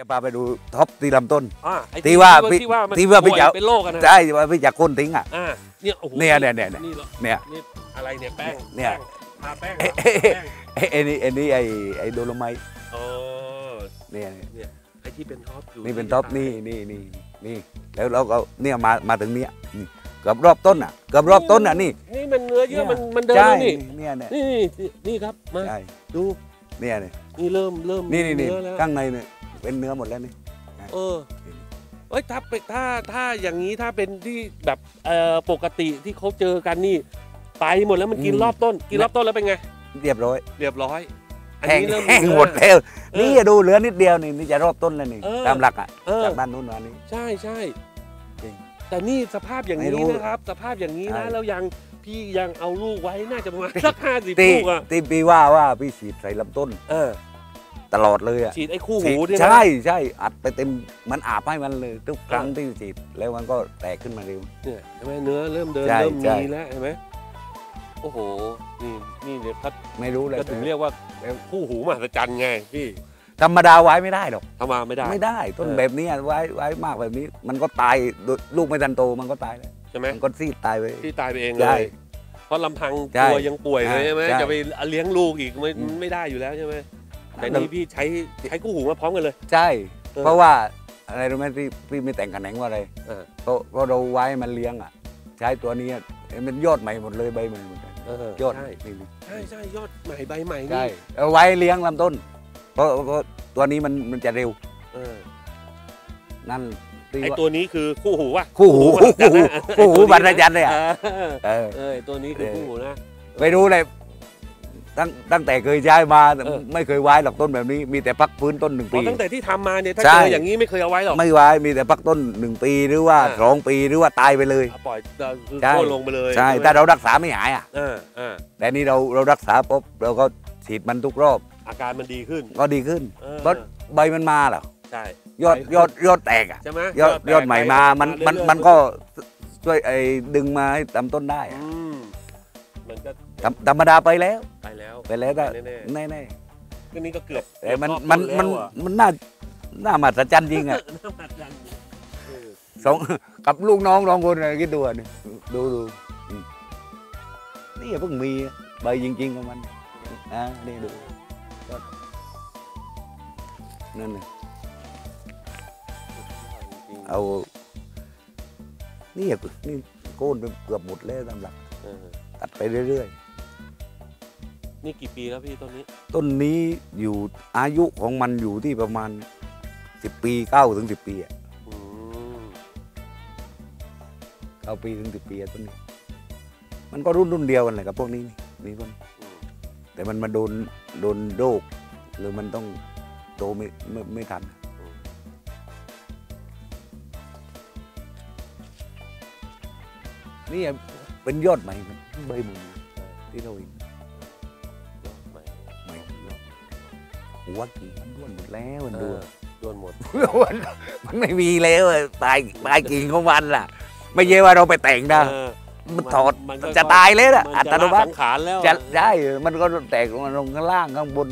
จะพาไปดูท็อปที่ลำต้นอ่าไอ้ที่ว่าพี่ที่ว่ามันที่ว่าพี่ป่ยจะ เป็นโรคกันนะใช่ว่าพี่จะโค่นทิ้งอะ อ่าเนี่ยโอ้โหเนี่ยเนี่ยเนี่ย นี่เหรอเนี่ยนี่อะไรเนี่ยแป้งเนี่ยแป้งทาแป้งเอ๊ะทาแป้งไอ้ไอ้นี่ไอ้นี่ไอ้ไอ้โดโลไมต์อ๋อเนี่ยไอ้ที่เป็นท็อปอยู่นี่เป็นท็อปนี่นี่นี่นี่แล้วเราก็เนี่ยมามาถึงเนี้ยนี่เกือบรอบต้นอะเกือบรอบต้นอะนี่นี่มันเนื้อเยื่อมันมันเดินใช่แล้วนี่เนี่ยเนี่ยนี่นี่นี่ครับมาใช่ดูเนี่ยเนี่ยนี่เริ่มเริ่มนี่นี่นี่เนื้อแล้วข้างในเนี่ย เป็นเนื้อหมดแล้วนี่เออเอ้ยถ้าไปถ้าถ้าอย่างนี้ถ้าเป็นที่แบบเอ่อปกติที่เขาเจอกันนี่ไปหมดแล้วมันกินรอบต้น กินรอบต้นแล้วเป็นไง เรียบร้อย เรียบร้อยอันแห้งนี้เริ่มแห้งเนื้อหมดแล้วเออนี่อย่าดูเหลือนิดเดียวนี่นี่จะรอบต้นแล้วนี่เออตามหลักอะเออจากด้านนู้นมานี่ใช่ใช่จริงแต่นี่สภาพอย่างไม่นี้รู้นะครับ สภาพอย่างนี้นะใช่แล้วยังพี่ยังเอาลูกไว้น่าจะประมาณสักห้าสิบตีลูกอะตีปีว่าว่าพี่ฉีดใส่ลำต้น เออ ตลอดเลยอะฉีดไอ้คู่ฉีหูดเนี่ยนะใช่ใช่อัดไปเต็มมันอาบให้มันเลยทุกครั้งที่ฉีดแล้วมันก็แตกขึ้นมาเร็วเนี่ยใช่ไหมเนื้อเริ่มเดินใช่เริ่มใช่มีแล้วเห็นไหมโอ้โหนี่นี่เดี๋ยวพัดไม่รู้เลยก็ถึงเรียกว่าคู่หูมหัศจรรย์ไงพี่ธรรมดาไว้ไม่ได้หรอกทำมาไม่ได้ไม่ได้ ต้นเออแบบนี้ไว้ไว้มากแบบนี้ มันก็ตายโดยลูกไม่ทันโตมันก็ตายแล้วใช่ไหมมันก็ซีดตายไปที่ตายไปเองเลใช่ยเพราะลำพังใช่ตัวยังป่วยเลยใช่ไหมใช่จะไปเลี้ยงลูกอีกไม่อืมไม่ได้อยู่แล้วใช่ไหม แต่นี่พี่ใช้ใช้คู่หูมาพร้อมกันเลย ใช่เออเพราะว่าอะไรรู้ไหมพี่พี่ไม่แต่งกันแหนงว่าอะไรเออเพราะเพราะเราไว้มันเลี้ยงอะ ใช้ตัวนี้มันยอดใหม่หมดเลยใบใหม่หมดเลยเออยอดใช่นี่ใช่ใช่ยอดใหม่ใบใหม่ใช่นี่เอาไว้เลี้ยงลำต้นเพราะเพราะตัวนี้มันมันจะเร็วเออนั่นที่ไอว่าตัวนี้คือคู่หูว่ะคู่หูมหัศจรรย์นะคู่หูไอ้ตัวนี้บรรจันเลยอะเออเออเออตัวนี้คือคู่หูนะไม่รู้เลย ตั้งตั้งแต่เคยใช้มาแต่เออไม่เคยไว้หรอกต้นแบบนี้ มีแต่พักฟื้นต้นหนึ่งอ๋อปีตั้งแต่ที่ทำมาเนี่ยถ้าใช่เจออย่างนี้ไม่เคยเอาไว้หรอกไม่ไว้มีแต่พักต้นหนึ่งปีหรือว่าอ่าสองปีหรือว่าตายไปเลยเอาปล่อยเราคือใช่โค่นลงไปเลยใช่ไหมถ้าเรารักษาไม่หายอะเออเออแต่นี่เราเรารักษาปุ๊บเราก็ฉีดมันทุกรอบ อาการมันดีขึ้นก็ดีขึ้นเออเพราะใบมันมาเหรอใช่ยอดยอดยอดแตกอะใช่ไหมยอดแตกยอดใหม่มามันมันเรื่อยๆมันก็ช่วยไอ้ดึงมาให้ลำต้นได้อะอืมมันก็ ธรรมธรรมดาไปแล้ว ไปแล้วไปแล้วแต่แน่แน่แน่ๆก็นี่ก็เกือบๆแต่มันเกือบรอบมันต้มันแล้วอะมันน่าน่ามหัศจรรย์จริงอะน้ำมันดันเออสองกับลูกน้องสองคนอะไรคิดดูอะนี่ดูดูอืมนี่เพิ่งมีใบจริงๆของมันอะนี่ดูยอดนั่นเลยเอานี่อะนี่โค่นไปเกือบหมดแล้วตามหลักเออตัดไปเรื่อย นี่กี่ปีแล้วพี่ต้นนี้ๆต้นนี้อยู่อายุของมันอยู่ที่ประมาณสิบปีเก้าถึงสิบปีอะอืมเก้าปีถึงสิบปีอะต้นนี้ มันก็รุ่นรุ่นเดียวกันเลยกับพวกนี้นี่นี่ต้นอืมแต่มันมาโดนโดนโรคหรือมันต้องโตไม่ไม่ไม่ทัน นี่เป็นยอดใหม่มันใบหมุนที่เราเห็น หัวกิ่งมันร่วนหมดแล้วมันดูเออโดนหมดมันมันไม่มีแล้วอะตายตายกิ่งของมันล่ะ ไม่ใช่ว่าเราไปแต่งนะเออมันถอดมันก็จะตายเลยล่ะมันอัตจะโนละมัสัติงขารแล้วจะได้มันก็แตกลงมาลงข้างล่างข้างบน